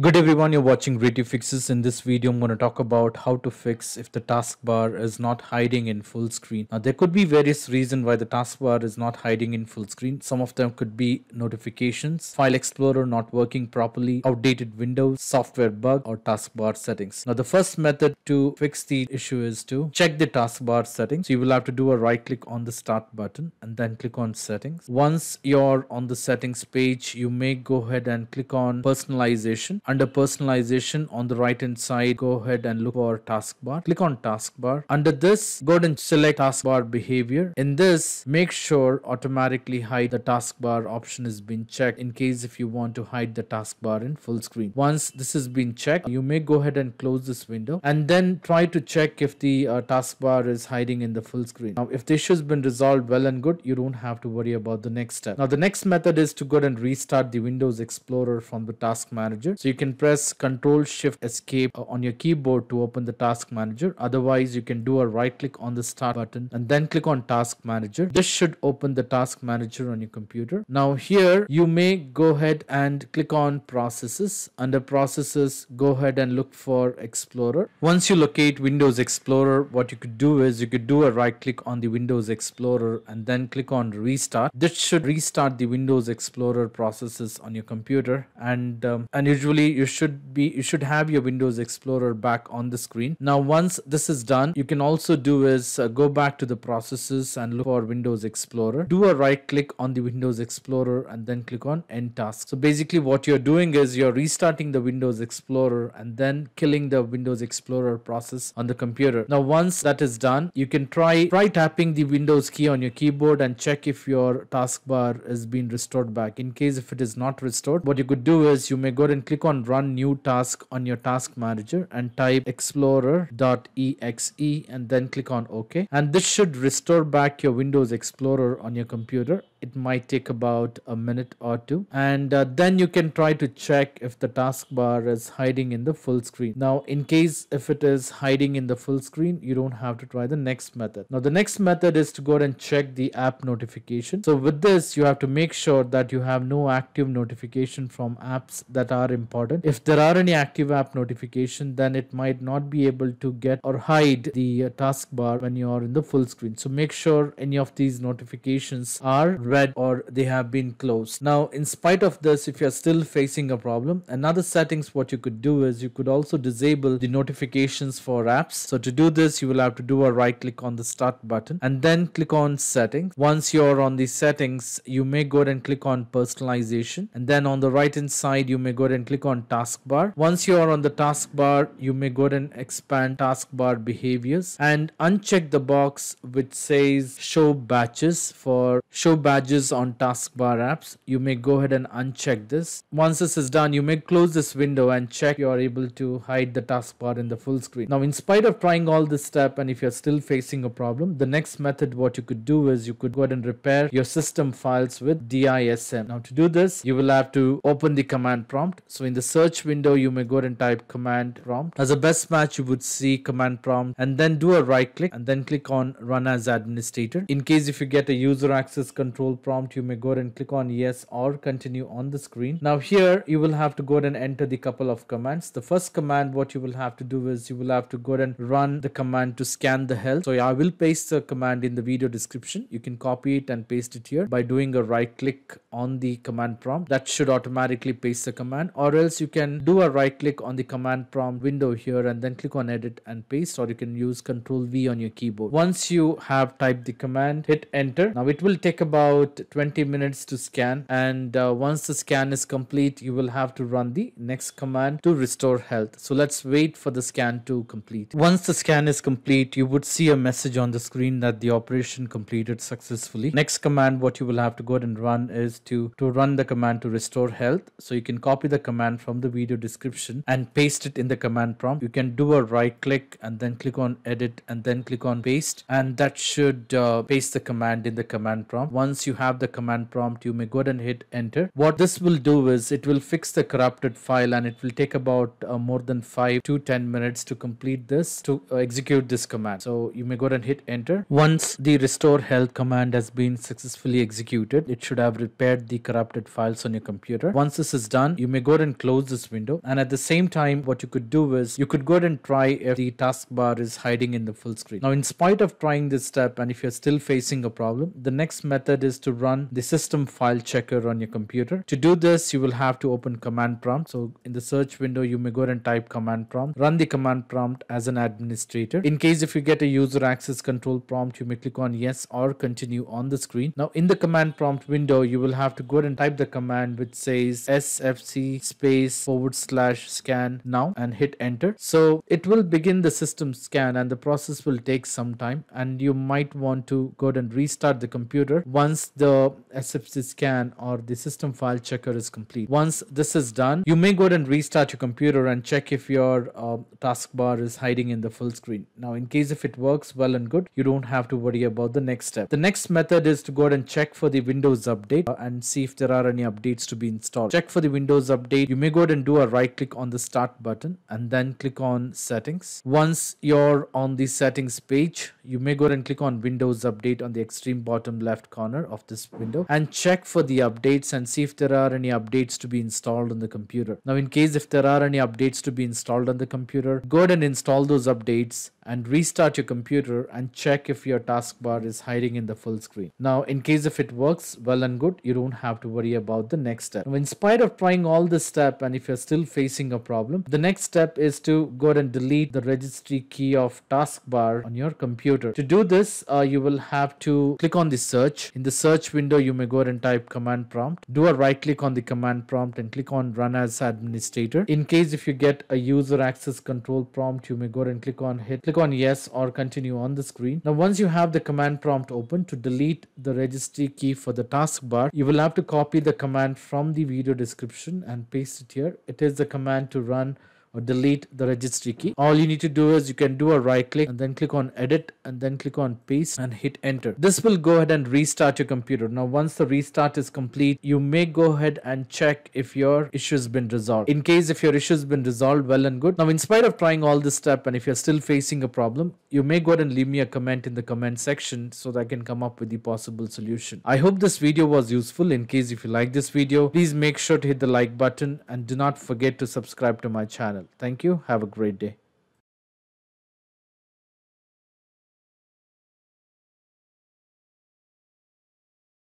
Good everyone, you're watching Ray Tube Fixes. In this video, I'm going to talk about how to fix if the taskbar is not hiding in full screen. Now, there could be various reasons why the taskbar is not hiding in full screen. Some of them could be notifications, File Explorer not working properly, outdated Windows, software bug, or taskbar settings. Now, the first method to fix the issue is to check the taskbar settings. So you will have to do a right click on the start button and then click on settings. Once you're on the settings page, you may go ahead and click on personalization under personalization on the right hand side, go ahead and look for taskbar. Click on taskbar. Under this, go ahead and select taskbar behavior. In this, make sure automatically hide the taskbar option has been checked in case if you want to hide the taskbar in full screen. Once this has been checked, you may go ahead and close this window and then try to check if the uh, taskbar is hiding in the full screen. Now, if the issue has been resolved well and good, you don't have to worry about the next step. Now, the next method is to go ahead and restart the Windows Explorer from the task manager. So you can press Control Shift Escape on your keyboard to open the Task Manager. Otherwise, you can do a right click on the Start button and then click on Task Manager. This should open the Task Manager on your computer. Now here, you may go ahead and click on Processes. Under Processes, go ahead and look for Explorer. Once you locate Windows Explorer, what you could do is you could do a right click on the Windows Explorer and then click on Restart. This should restart the Windows Explorer processes on your computer and um, and usually you should be you should have your Windows Explorer back on the screen. Now once this is done, you can also do is uh, go back to the processes and look for Windows Explorer. Do a right click on the Windows Explorer and then click on End Task. So basically what you're doing is you're restarting the Windows Explorer and then killing the Windows Explorer process on the computer. Now once that is done, you can try try tapping the Windows key on your keyboard and check if your taskbar is being restored back. In case if it is not restored, what you could do is you may go ahead and click on run new task on your task manager and type explorer.exe and then click on OK. And this should restore back your Windows Explorer on your computer. It might take about a minute or two. And uh, then you can try to check if the taskbar is hiding in the full screen. Now in case if it is hiding in the full screen you don't have to try the next method. Now the next method is to go and check the app notification. So with this you have to make sure that you have no active notification from apps that are important if there are any active app notification then it might not be able to get or hide the uh, taskbar when you are in the full screen so make sure any of these notifications are read or they have been closed. Now, in spite of this, if you're still facing a problem, another settings what you could do is you could also disable the notifications for apps. So to do this, you will have to do a right click on the start button and then click on settings. Once you're on the settings, you may go ahead and click on personalization and then on the right hand side, you may go ahead and click on taskbar. Once you're on the taskbar, you may go ahead and expand taskbar behaviors and uncheck the box which says show badges for show badges badges on taskbar apps. You may go ahead and uncheck this. Once this is done, you may close this window and check you are able to hide the taskbar in the full screen. Now, in spite of trying all this step and if you're still facing a problem, the next method what you could do is you could go ahead and repair your system files with DISM. Now, to do this, you will have to open the command prompt. So, in the search window, you may go ahead and type command prompt. As a best match, you would see command prompt and then do a right click and then click on run as administrator. In case if you get a user access control prompt you may go ahead and click on yes or continue on the screen. Now here you will have to go ahead and enter the couple of commands. The first command what you will have to do is you will have to go ahead and run the command to scan the health. So I will paste the command in the video description. You can copy it and paste it here. By doing a right click on the command prompt that should automatically paste the command. Or else you can do a right click on the command prompt window here and then click on edit and paste or you can use control V on your keyboard. Once you have typed the command hit enter. Now it will take about about 20 minutes to scan and uh, once the scan is complete you will have to run the next command to restore health. So let's wait for the scan to complete. Once the scan is complete you would see a message on the screen that the operation completed successfully. Next command what you will have to go ahead and run is to to run the command to restore health. So you can copy the command from the video description and paste it in the command prompt. You can do a right click and then click on edit and then click on paste. And that should uh, paste the command in the command prompt. Once once you have the command prompt you may go ahead and hit enter. What this will do is it will fix the corrupted file and it will take about uh, more than 5 to 10 minutes to complete this to uh, execute this command. So you may go ahead and hit enter. Once the restore health command has been successfully executed it should have repaired the corrupted files on your computer. Once this is done you may go ahead and close this window. And at the same time what you could do is you could go ahead and try if the taskbar is hiding in the full screen. Now in spite of trying this step and if you're still facing a problem the next method is to run the system file checker on your computer. To do this you will have to open command prompt. So in the search window you may go ahead and type command prompt. Run the command prompt as an administrator. In case if you get a user access control prompt you may click on yes or continue on the screen. Now in the command prompt window you will have to go ahead and type the command which says sfc space forward slash scan now and hit enter. So it will begin the system scan and the process will take some time and you might want to go ahead and restart the computer once the sfc scan or the system file checker is complete. Once this is done you may go ahead and restart your computer and check if your uh, taskbar is hiding in the full screen. Now in case if it works well and good you don't have to worry about the next step. The next method is to go ahead and check for the windows update uh, and see if there are any updates to be installed. Check for the windows update. You may go ahead and do a right click on the start button and then click on settings. Once you're on the settings page you may go and click on windows update on the extreme bottom left corner of this window and check for the updates and see if there are any updates to be installed on the computer now in case if there are any updates to be installed on the computer go ahead and install those updates and restart your computer and check if your taskbar is hiding in the full screen. Now, in case if it works well and good, you don't have to worry about the next step. Now, in spite of trying all this step and if you're still facing a problem, the next step is to go ahead and delete the registry key of taskbar on your computer. To do this, uh, you will have to click on the search. In the search window, you may go ahead and type command prompt. Do a right click on the command prompt and click on run as administrator. In case if you get a user access control prompt, you may go ahead and click on hit click on yes or continue on the screen. Now once you have the command prompt open to delete the registry key for the taskbar, you will have to copy the command from the video description and paste it here. It is the command to run or delete the registry key. All you need to do is you can do a right click and then click on edit and then click on paste and hit enter. This will go ahead and restart your computer. Now once the restart is complete, you may go ahead and check if your issue has been resolved. In case if your issue has been resolved well and good. Now in spite of trying all this step and if you're still facing a problem, you may go ahead and leave me a comment in the comment section so that I can come up with the possible solution. I hope this video was useful. In case if you like this video, please make sure to hit the like button and do not forget to subscribe to my channel. Thank you. Have a great day.